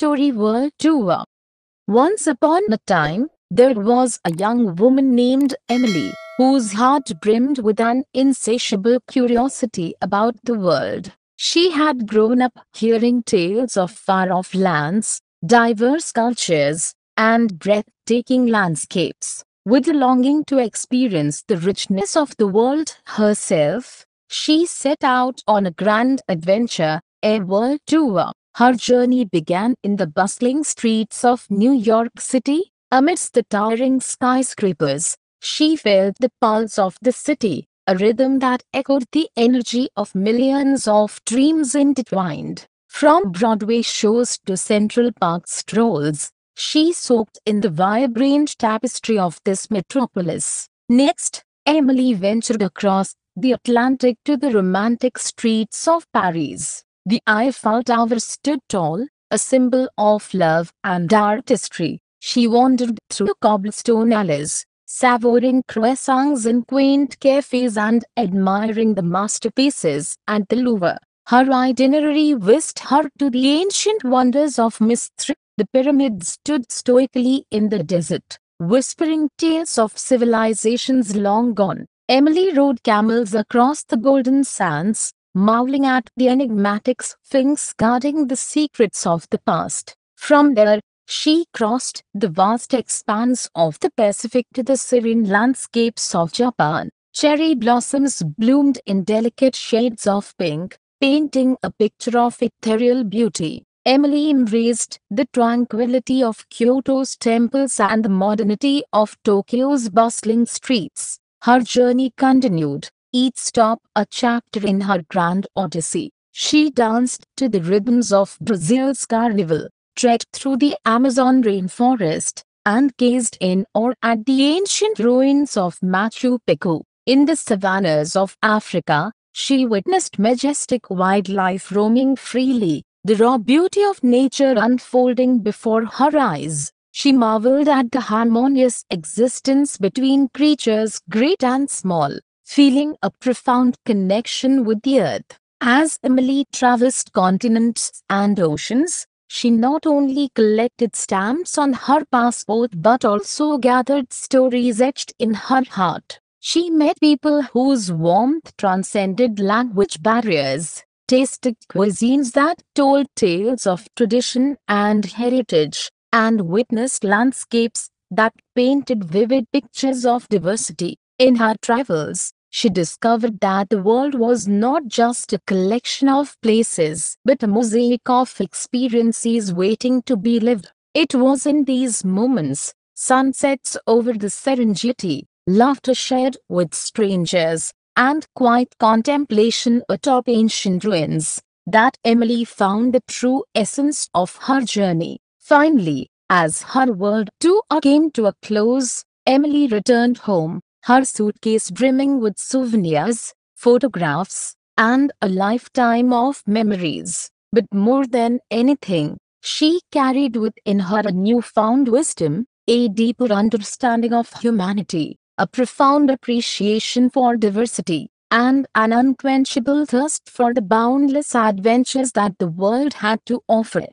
Story World Tour. Uh, once upon a time, there was a young woman named Emily, whose heart brimmed with an insatiable curiosity about the world. She had grown up hearing tales of far off lands, diverse cultures, and breathtaking landscapes. With a longing to experience the richness of the world herself, she set out on a grand adventure, a world tour. Her journey began in the bustling streets of New York City. Amidst the towering skyscrapers, she felt the pulse of the city, a rhythm that echoed the energy of millions of dreams intertwined. From Broadway shows to Central Park strolls, she soaked in the vibrant tapestry of this metropolis. Next, Emily ventured across the Atlantic to the romantic streets of Paris. The Eiffel Tower stood tall, a symbol of love and artistry. She wandered through cobblestone alleys, savoring croissants in quaint cafes and admiring the masterpieces at the Louvre. Her itinerary whisked her to the ancient wonders of Misr. The pyramids stood stoically in the desert, whispering tales of civilizations long gone. Emily rode camels across the golden sands, marveling at the enigmatic sphinx guarding the secrets of the past. From there, she crossed the vast expanse of the Pacific to the serene landscapes of Japan. Cherry blossoms bloomed in delicate shades of pink, painting a picture of ethereal beauty. Emily embraced the tranquility of Kyoto's temples and the modernity of Tokyo's bustling streets. Her journey continued, each stop a chapter in her grand odyssey. She danced to the rhythms of Brazil's carnival, trekked through the Amazon rainforest, and gazed in awe at the ancient ruins of Machu Picchu. In the savannas of Africa, she witnessed majestic wildlife roaming freely, the raw beauty of nature unfolding before her eyes. She marveled at the harmonious existence between creatures great and small, feeling a profound connection with the earth. As Emily traversed continents and oceans, she not only collected stamps on her passport but also gathered stories etched in her heart. She met people whose warmth transcended language barriers, tasted cuisines that told tales of tradition and heritage, and witnessed landscapes that painted vivid pictures of diversity. In her travels, she discovered that the world was not just a collection of places, but a mosaic of experiences waiting to be lived. It was in these moments, sunsets over the Serengeti, laughter shared with strangers, and quiet contemplation atop ancient ruins, that Emily found the true essence of her journey. Finally, as her world tour came to a close, Emily returned home, her suitcase brimming with souvenirs, photographs, and a lifetime of memories. But more than anything, she carried within her a newfound wisdom, a deeper understanding of humanity, a profound appreciation for diversity, and an unquenchable thirst for the boundless adventures that the world had to offer.